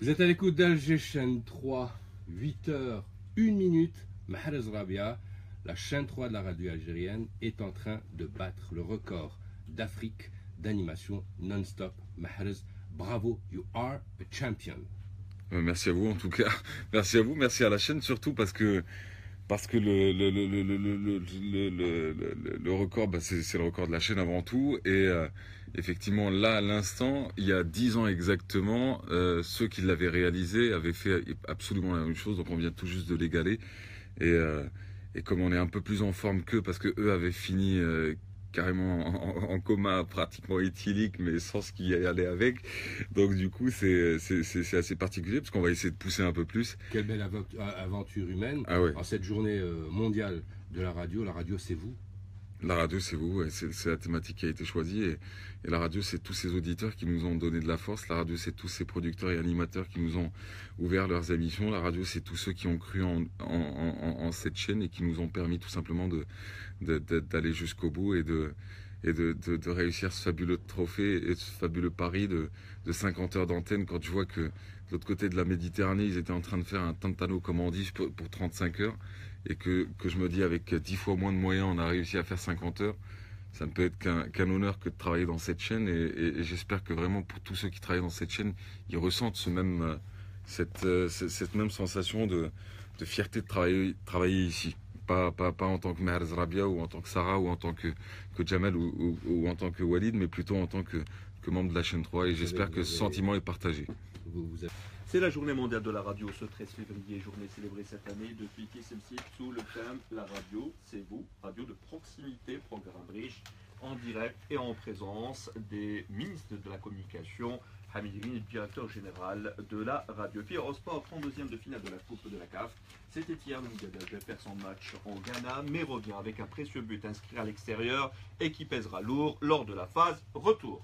Vous êtes à l'écoute d'Alger chaîne 3, 8h, 1 minute. Mahrez Rabia, la chaîne 3 de la radio algérienne, est en train de battre le record d'Afrique d'animation non-stop. Mahrez, bravo, you are a champion. Euh, merci à vous en tout cas. Merci à vous, merci à la chaîne surtout parce que parce que le, record, bah, c'est le record de la chaîne avant tout. Et euh, effectivement, là, à l'instant, il y a dix ans exactement, euh, ceux qui l'avaient réalisé avaient fait absolument la même chose. Donc on vient tout juste de l'égaler. Et, euh, et comme on est un peu plus en forme qu'eux, parce que eux avaient fini carrément en, coma pratiquement éthylique, mais sans ce qui y allait avec. Donc du coup, c'est assez particulier parce qu'on va essayer de pousser un peu plus. Quelle belle aventure humaine. Ah En cette journée euh, mondiale de la radio, la radio c'est vous. La radio, c'est vous, c'est la thématique qui a été choisie. Et, la radio, c'est tous ces auditeurs qui nous ont donné de la force. La radio, c'est tous ces producteurs et animateurs qui nous ont ouvert leurs émissions. La radio, c'est tous ceux qui ont cru en, cette chaîne et qui nous ont permis tout simplement d'aller jusqu'au bout et de, et de, réussir ce fabuleux trophée et ce fabuleux pari de, 50 heures d'antenne quand je vois que de l'autre côté de la Méditerranée, ils étaient en train de faire un tantano, comme on dit, pour, pour 35 heures et que, que, je me dis avec 10 fois moins de moyens, on a réussi à faire 50 heures, ça ne peut être qu'un honneur que de travailler dans cette chaîne et, j'espère que vraiment pour tous ceux qui travaillent dans cette chaîne, ils ressentent ce même, euh, cette, euh, cette même sensation de, de, fierté de travailler, travailler ici. Pas, pas, pas, en tant que Mahrez Rabia ou en tant que Sarah ou en tant que, que Jamel ou, en tant que Walid, mais plutôt en tant que, membre de la chaîne 3 et j'espère que ce sentiment est partagé. C'est la journée mondiale de la radio ce 13 février, journée célébrée cette année. Depuis TSMC sous le thème La radio, c'est vous, radio de proximité, programme riche, en direct et en présence des ministres de la communication, Hamid directeur général de la radio. Puis Eurosport, 32e de finale de la Coupe de la CAF. C'était hier, le de perd son match en Ghana, mais revient avec un précieux but inscrit à l'extérieur et qui pèsera lourd lors de la phase retour.